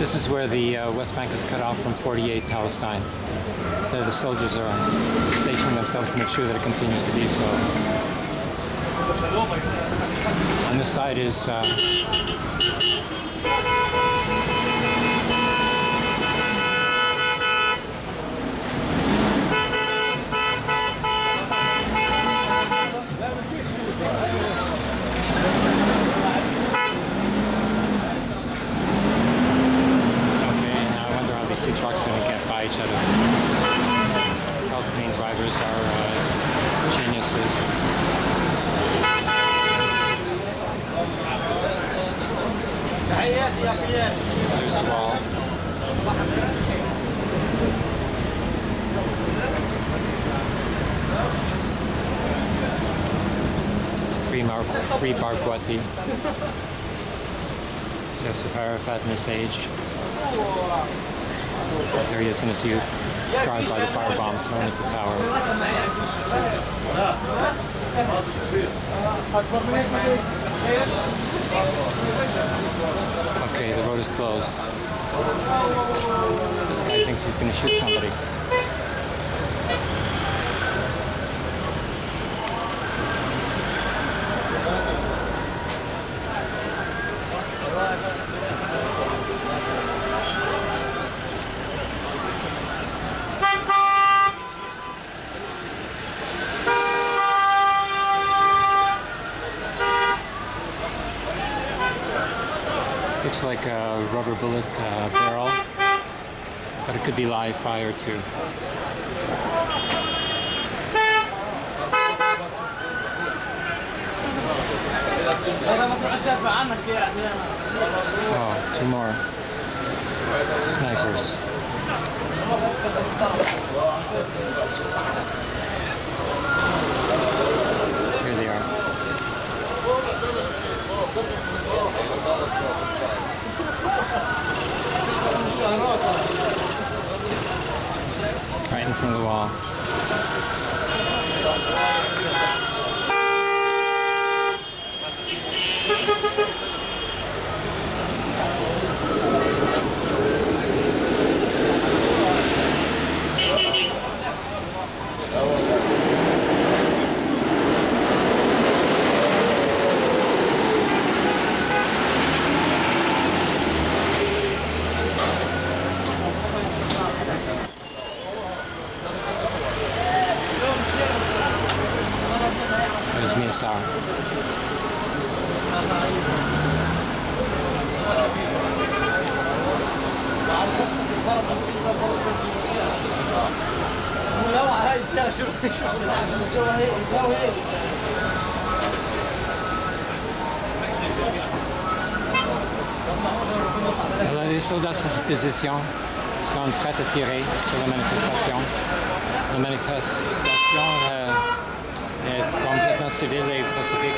This is where the uh, West Bank is cut off from 48 Palestine. There the soldiers are stationing themselves to make sure that it continues to be so. On this side is uh, to get by each other. Palestinian drivers are uh, geniuses. There's the wall. Free, Mar- free Barghouti. Yasser Arafat in his age. There he is in his youth, scarred by the firebombs thrown into power. Okay, the road is closed. This guy thinks he's going to shoot somebody. Looks like a rubber bullet uh, barrel, but it could be live fire too. Oh, two more snipers. 啊！Les soldats sont en position, sont prêts à tirer sur la manifestation. La manifestation euh, kompletno civili pacific